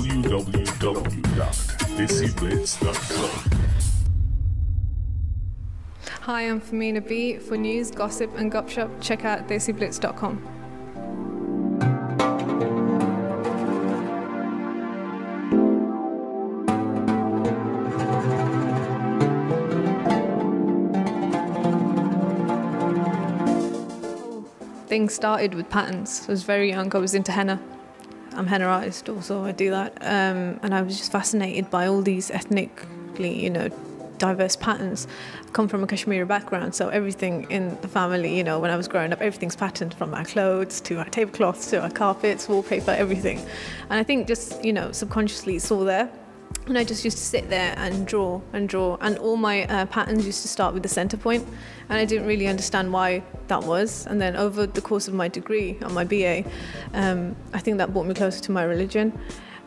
www.desiblitz.com. Hi, I'm Famina B. For news, gossip, and gupshup, check out desiblitz.com. Things started with patterns. I was very young. I was into henna. I'm henna artist, also I do that, um, and I was just fascinated by all these ethnically, you know, diverse patterns. I come from a Kashmiri background, so everything in the family, you know, when I was growing up, everything's patterned from our clothes to our tablecloths to our carpets, wallpaper, everything. And I think just, you know, subconsciously it's all there. And I just used to sit there and draw and draw, and all my uh, patterns used to start with the center point, and I didn't really understand why that was. And then over the course of my degree on my BA, um, I think that brought me closer to my religion,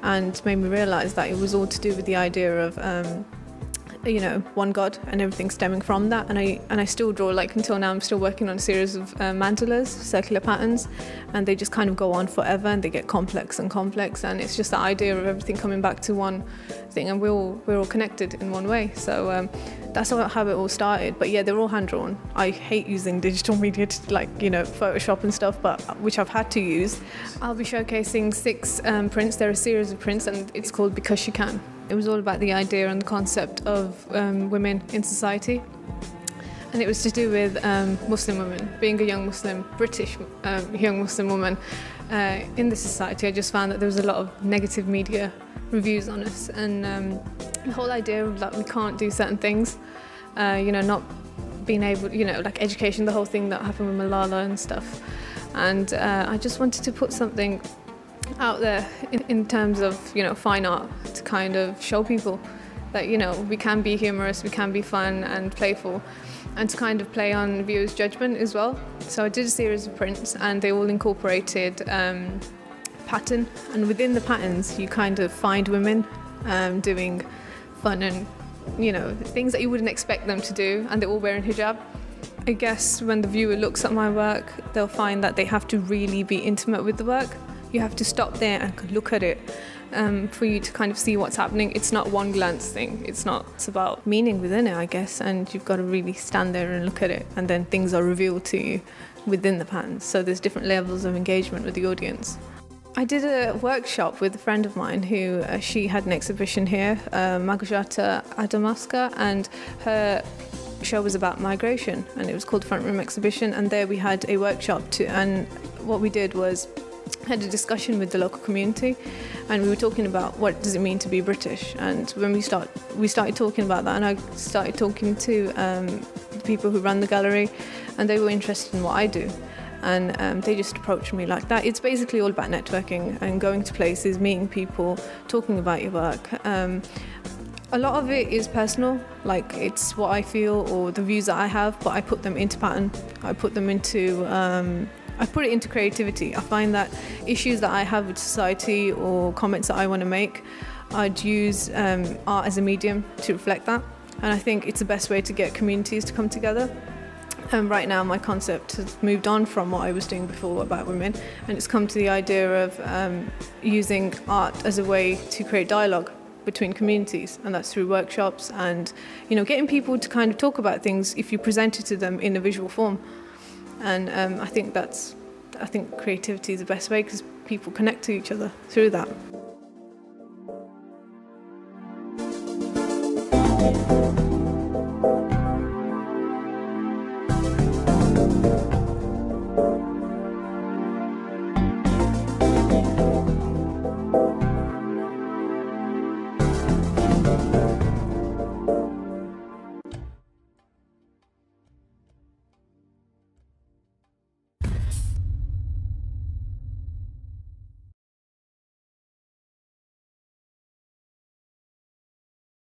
and made me realize that it was all to do with the idea of. Um, you know one god and everything stemming from that. And I and I still draw like until now I'm still working on a series of uh, mandalas circular patterns and they just kind of go on forever and they get complex and complex. And it's just the idea of everything coming back to one thing and we're all we're all connected in one way. So um, that's how it all started. But yeah they're all hand drawn I hate using digital media to like you know Photoshop and stuff but which I've had to use. I'll be showcasing six um, prints. They're a series of prints and it's called because you can it was all about the idea and the concept of um, women in society. And it was to do with um, Muslim women, being a young Muslim, British um, young Muslim woman uh, in the society. I just found that there was a lot of negative media reviews on us, and um, the whole idea of that we can't do certain things, uh, you know, not being able, you know, like education, the whole thing that happened with Malala and stuff. And uh, I just wanted to put something out there in, in terms of you know fine art to kind of show people that you know we can be humorous, we can be fun and playful, and to kind of play on viewers' judgment as well. So I did a series of prints, and they all incorporated um, pattern, and within the patterns you kind of find women um, doing fun and you know things that you wouldn't expect them to do, and they're all wearing hijab. I guess when the viewer looks at my work, they'll find that they have to really be intimate with the work you have to stop there and look at it um, for you to kind of see what's happening. It's not one glance thing. It's not. It's about meaning within it, I guess. And you've got to really stand there and look at it, and then things are revealed to you within the patterns. So there's different levels of engagement with the audience. I did a workshop with a friend of mine who uh, she had an exhibition here, uh, Magujata Adamaska, and her show was about migration, and it was called Front Room Exhibition. And there we had a workshop to, and what we did was had a discussion with the local community and we were talking about what does it mean to be British. And when we start we started talking about that and I started talking to um, the people who run the gallery and they were interested in what I do. And um, they just approached me like that. It's basically all about networking and going to places meeting people talking about your work. Um, a lot of it is personal like it's what I feel or the views that I have but I put them into pattern I put them into um, I put it into creativity. I find that issues that I have with society or comments that I want to make, I'd use um, art as a medium to reflect that. And I think it's the best way to get communities to come together. And right now, my concept has moved on from what I was doing before about women, and it's come to the idea of um, using art as a way to create dialogue between communities and that's through workshops and you know getting people to kind of talk about things if you present it to them in a visual form and um, I think that's I think creativity is the best way because people connect to each other through that.